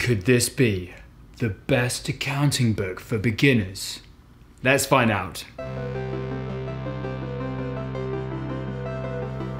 Could this be the best accounting book for beginners? Let's find out.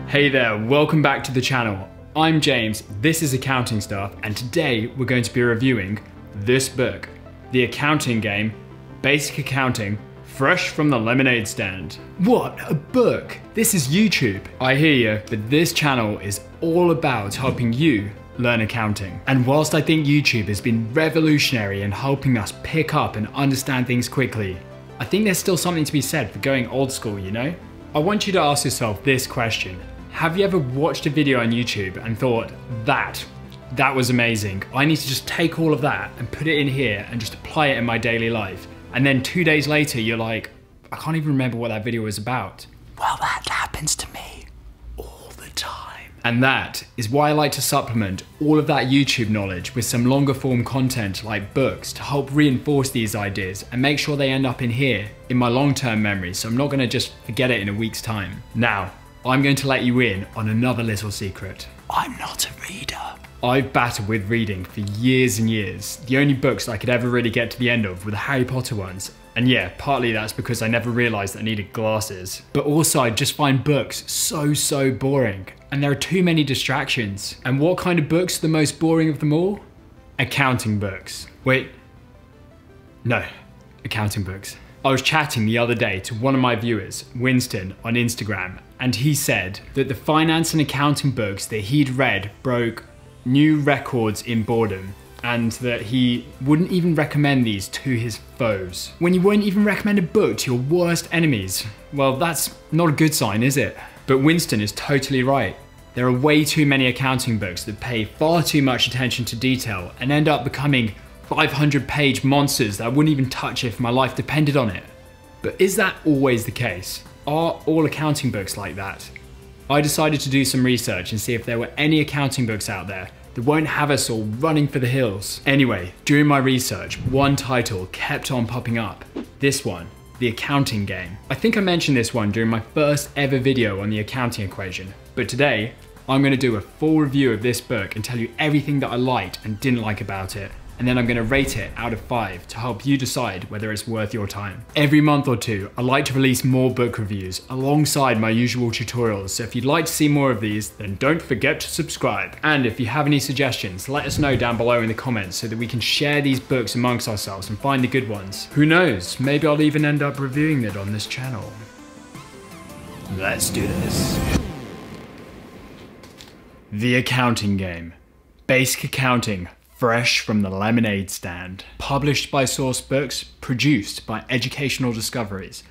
Hey there, welcome back to the channel. I'm James, this is Accounting Stuff, and today we're going to be reviewing this book, The Accounting Game, Basic Accounting, fresh from the lemonade stand. What a book! This is YouTube. I hear you, but this channel is all about helping you learn accounting. And whilst I think YouTube has been revolutionary in helping us pick up and understand things quickly, I think there's still something to be said for going old school, you know? I want you to ask yourself this question. Have you ever watched a video on YouTube and thought, that, that was amazing. I need to just take all of that and put it in here and just apply it in my daily life. And then two days later, you're like, I can't even remember what that video was about. Well, that happens to me. And that is why I like to supplement all of that YouTube knowledge with some longer form content like books to help reinforce these ideas and make sure they end up in here in my long term memory so I'm not going to just forget it in a week's time. Now, I'm going to let you in on another little secret. I'm not a reader. I've battled with reading for years and years. The only books I could ever really get to the end of were the Harry Potter ones. And yeah, partly that's because I never realised that I needed glasses. But also, I just find books so, so boring. And there are too many distractions. And what kind of books are the most boring of them all? Accounting books. Wait. No, accounting books. I was chatting the other day to one of my viewers, Winston, on Instagram, and he said that the finance and accounting books that he'd read broke new records in boredom and that he wouldn't even recommend these to his foes. When you wouldn't even recommend a book to your worst enemies, well, that's not a good sign, is it? But Winston is totally right. There are way too many accounting books that pay far too much attention to detail and end up becoming 500 page monsters that I wouldn't even touch if my life depended on it. But is that always the case? Are all accounting books like that? I decided to do some research and see if there were any accounting books out there that won't have us all running for the hills. Anyway, during my research, one title kept on popping up. This one, The Accounting Game. I think I mentioned this one during my first ever video on the accounting equation, but today, I'm going to do a full review of this book and tell you everything that I liked and didn't like about it and then I'm gonna rate it out of five to help you decide whether it's worth your time. Every month or two, I like to release more book reviews alongside my usual tutorials, so if you'd like to see more of these, then don't forget to subscribe. And if you have any suggestions, let us know down below in the comments so that we can share these books amongst ourselves and find the good ones. Who knows, maybe I'll even end up reviewing it on this channel. Let's do this. The Accounting Game. Basic Accounting fresh from the lemonade stand. Published by Sourcebooks, produced by Educational Discoveries.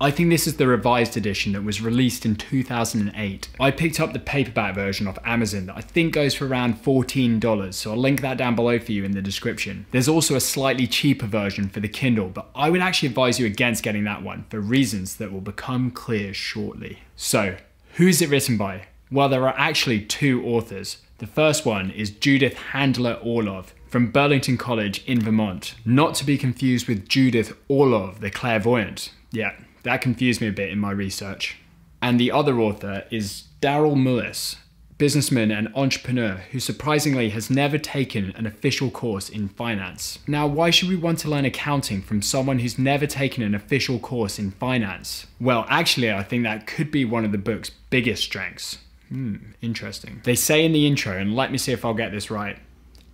I think this is the revised edition that was released in 2008. I picked up the paperback version off Amazon that I think goes for around $14, so I'll link that down below for you in the description. There's also a slightly cheaper version for the Kindle, but I would actually advise you against getting that one for reasons that will become clear shortly. So, who is it written by? Well, there are actually two authors. The first one is Judith Handler Orloff from Burlington College in Vermont, not to be confused with Judith Orloff, the clairvoyant. Yeah, that confused me a bit in my research. And the other author is Darrell Mullis, businessman and entrepreneur who surprisingly has never taken an official course in finance. Now, why should we want to learn accounting from someone who's never taken an official course in finance? Well, actually, I think that could be one of the book's biggest strengths. Hmm, interesting. They say in the intro, and let me see if I'll get this right.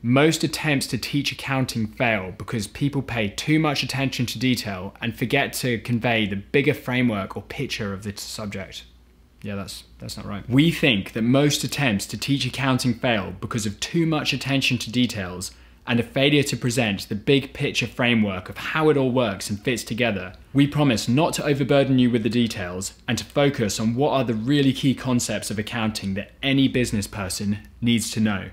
Most attempts to teach accounting fail because people pay too much attention to detail and forget to convey the bigger framework or picture of the subject. Yeah, that's that's not right. We think that most attempts to teach accounting fail because of too much attention to details and a failure to present the big picture framework of how it all works and fits together, we promise not to overburden you with the details and to focus on what are the really key concepts of accounting that any business person needs to know.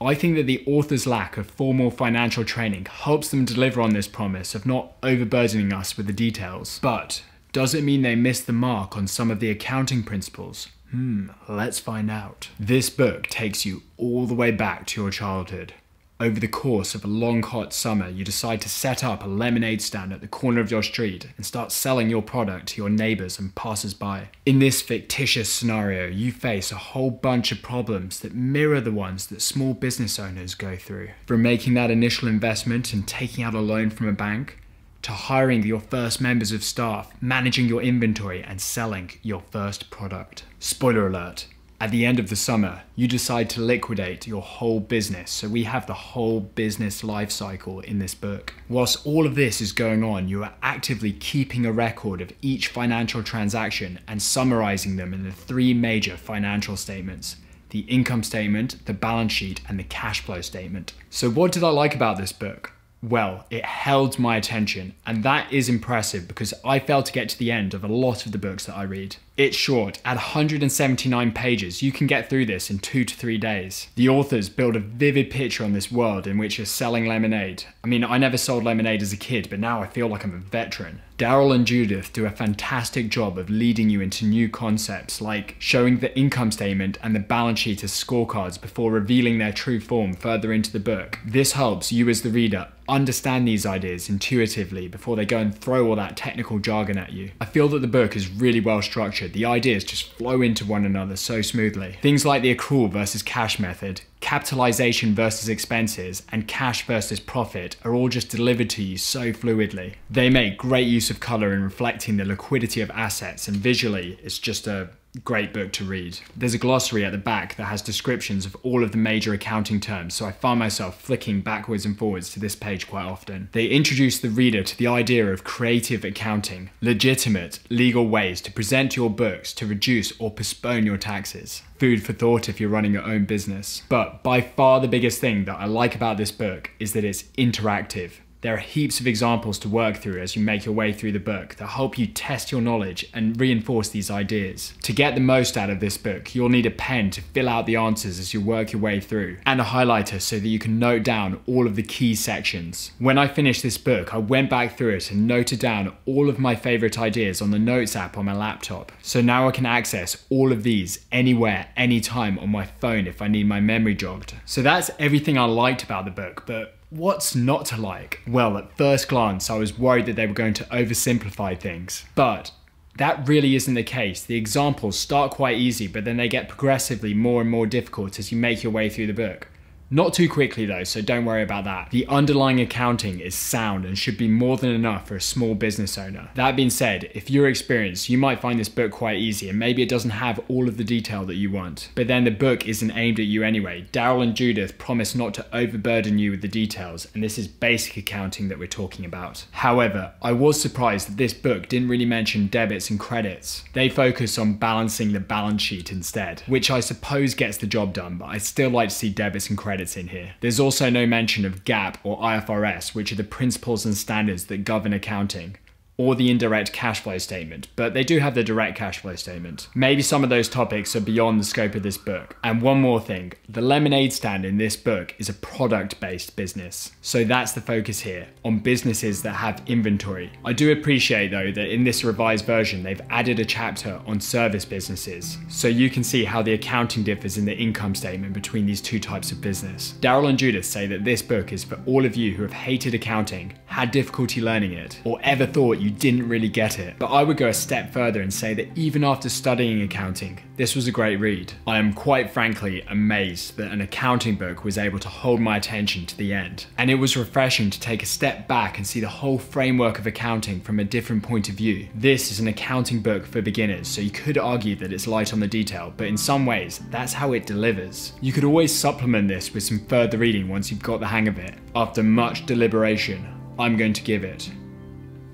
I think that the author's lack of formal financial training helps them deliver on this promise of not overburdening us with the details. But does it mean they miss the mark on some of the accounting principles? Hmm, let's find out. This book takes you all the way back to your childhood over the course of a long hot summer, you decide to set up a lemonade stand at the corner of your street and start selling your product to your neighbors and passers-by. In this fictitious scenario, you face a whole bunch of problems that mirror the ones that small business owners go through. From making that initial investment and taking out a loan from a bank, to hiring your first members of staff, managing your inventory, and selling your first product. Spoiler alert, at the end of the summer, you decide to liquidate your whole business. So we have the whole business life cycle in this book. Whilst all of this is going on, you are actively keeping a record of each financial transaction and summarizing them in the three major financial statements the income statement, the balance sheet, and the cash flow statement. So, what did I like about this book? Well, it held my attention, and that is impressive because I failed to get to the end of a lot of the books that I read. It's short, at 179 pages, you can get through this in two to three days. The authors build a vivid picture on this world in which you're selling lemonade. I mean, I never sold lemonade as a kid, but now I feel like I'm a veteran. Darrell and Judith do a fantastic job of leading you into new concepts, like showing the income statement and the balance sheet as scorecards before revealing their true form further into the book. This helps you as the reader understand these ideas intuitively before they go and throw all that technical jargon at you. I feel that the book is really well structured the ideas just flow into one another so smoothly. Things like the accrual versus cash method, capitalization versus expenses, and cash versus profit are all just delivered to you so fluidly. They make great use of color in reflecting the liquidity of assets, and visually, it's just a great book to read. There's a glossary at the back that has descriptions of all of the major accounting terms, so I find myself flicking backwards and forwards to this page quite often. They introduce the reader to the idea of creative accounting, legitimate legal ways to present your books to reduce or postpone your taxes. Food for thought if you're running your own business. But by far the biggest thing that I like about this book is that it's interactive. There are heaps of examples to work through as you make your way through the book that help you test your knowledge and reinforce these ideas. To get the most out of this book, you'll need a pen to fill out the answers as you work your way through, and a highlighter so that you can note down all of the key sections. When I finished this book, I went back through it and noted down all of my favorite ideas on the Notes app on my laptop. So now I can access all of these anywhere, anytime on my phone if I need my memory jogged. So that's everything I liked about the book, but What's not to like? Well, at first glance, I was worried that they were going to oversimplify things. But that really isn't the case. The examples start quite easy, but then they get progressively more and more difficult as you make your way through the book. Not too quickly though, so don't worry about that. The underlying accounting is sound and should be more than enough for a small business owner. That being said, if you're experienced, you might find this book quite easy and maybe it doesn't have all of the detail that you want. But then the book isn't aimed at you anyway. Darrell and Judith promise not to overburden you with the details and this is basic accounting that we're talking about. However, I was surprised that this book didn't really mention debits and credits. They focus on balancing the balance sheet instead, which I suppose gets the job done, but I'd still like to see debits and credits credits in here. There's also no mention of GAAP or IFRS, which are the principles and standards that govern accounting or the indirect cash flow statement, but they do have the direct cash flow statement. Maybe some of those topics are beyond the scope of this book. And one more thing the lemonade stand in this book is a product based business. So that's the focus here on businesses that have inventory. I do appreciate though that in this revised version, they've added a chapter on service businesses. So you can see how the accounting differs in the income statement between these two types of business. Darrell and Judith say that this book is for all of you who have hated accounting, had difficulty learning it, or ever thought you didn't really get it. But I would go a step further and say that even after studying accounting, this was a great read. I am quite frankly amazed that an accounting book was able to hold my attention to the end. And it was refreshing to take a step back and see the whole framework of accounting from a different point of view. This is an accounting book for beginners, so you could argue that it's light on the detail, but in some ways, that's how it delivers. You could always supplement this with some further reading once you've got the hang of it. After much deliberation, I'm going to give it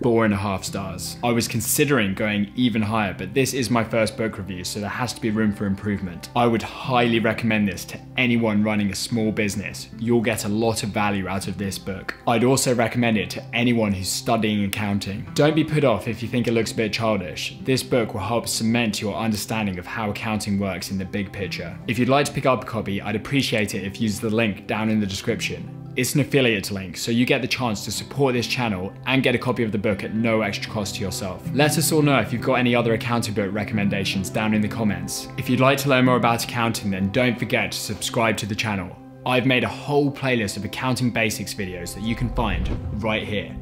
four and a half stars. I was considering going even higher, but this is my first book review, so there has to be room for improvement. I would highly recommend this to anyone running a small business. You'll get a lot of value out of this book. I'd also recommend it to anyone who's studying accounting. Don't be put off if you think it looks a bit childish. This book will help cement your understanding of how accounting works in the big picture. If you'd like to pick up a copy, I'd appreciate it if you use the link down in the description. It's an affiliate link, so you get the chance to support this channel and get a copy of the book at no extra cost to yourself. Let us all know if you've got any other accounting book recommendations down in the comments. If you'd like to learn more about accounting, then don't forget to subscribe to the channel. I've made a whole playlist of accounting basics videos that you can find right here.